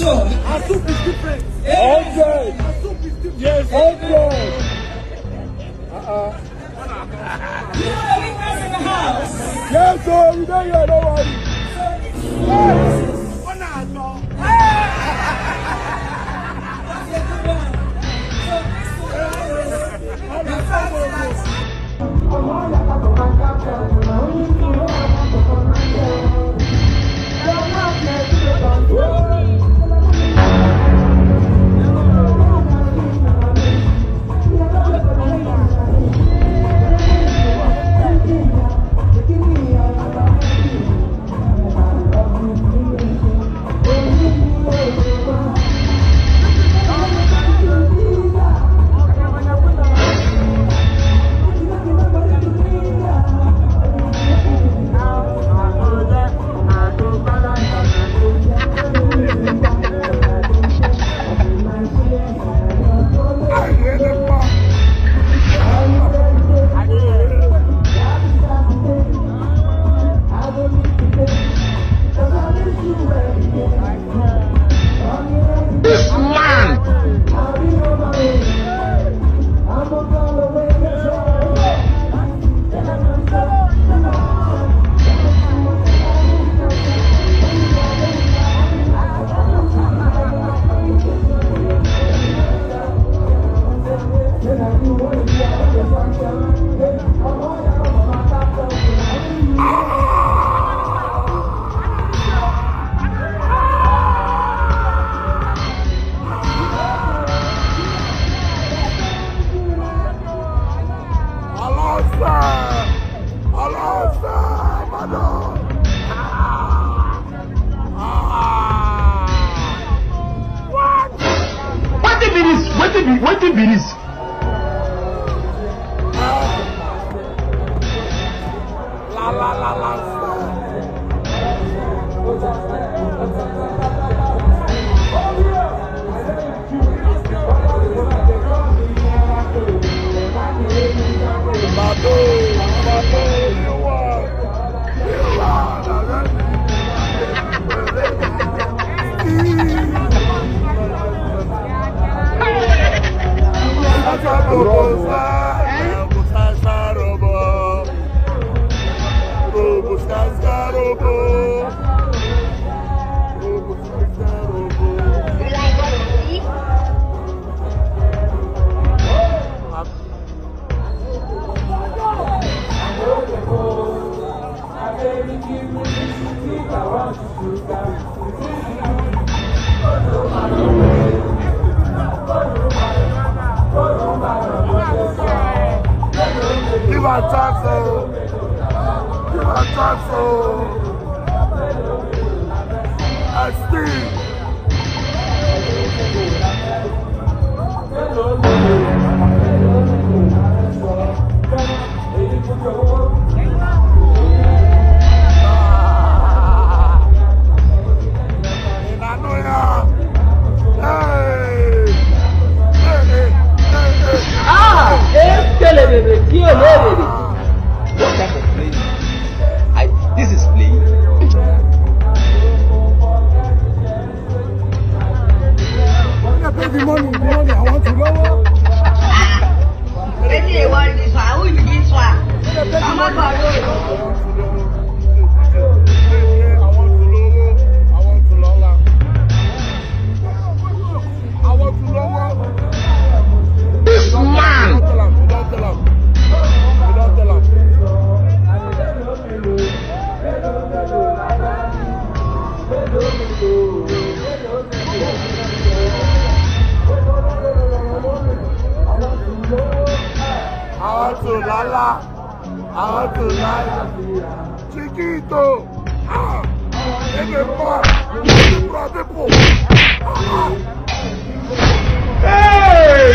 Our soup is different. Our soup is different. Yes, hundred. You uh-uh. know the weakness in the house. Yes, sir. We don't hear. Don't worry. Ọ̀nà This Wetin be this? That's a proposal. Give her thanks. Give her thanks. I still. Ah, es que le metí el àwọn tù lálá àwọn tù lálá chiquito ah ebe pa ebe pa pipo ah. Hey!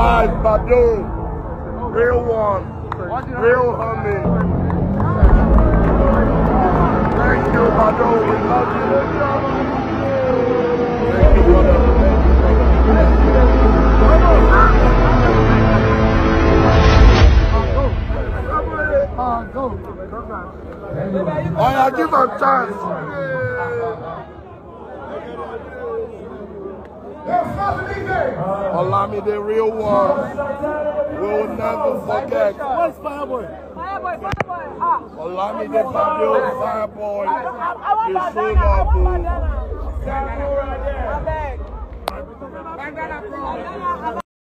live, Badu. Real one. Real homie. Thank you, Badu. We love you. Thank you, brother. Thank you, brother. Go. Uh, Olamide Real One We'll never forget. What's Fireboy? Fireboy, Fireboy. Ah. Olamide Fabio Fireboy. You soon are boo. Bandana, bro. Bandana, bro.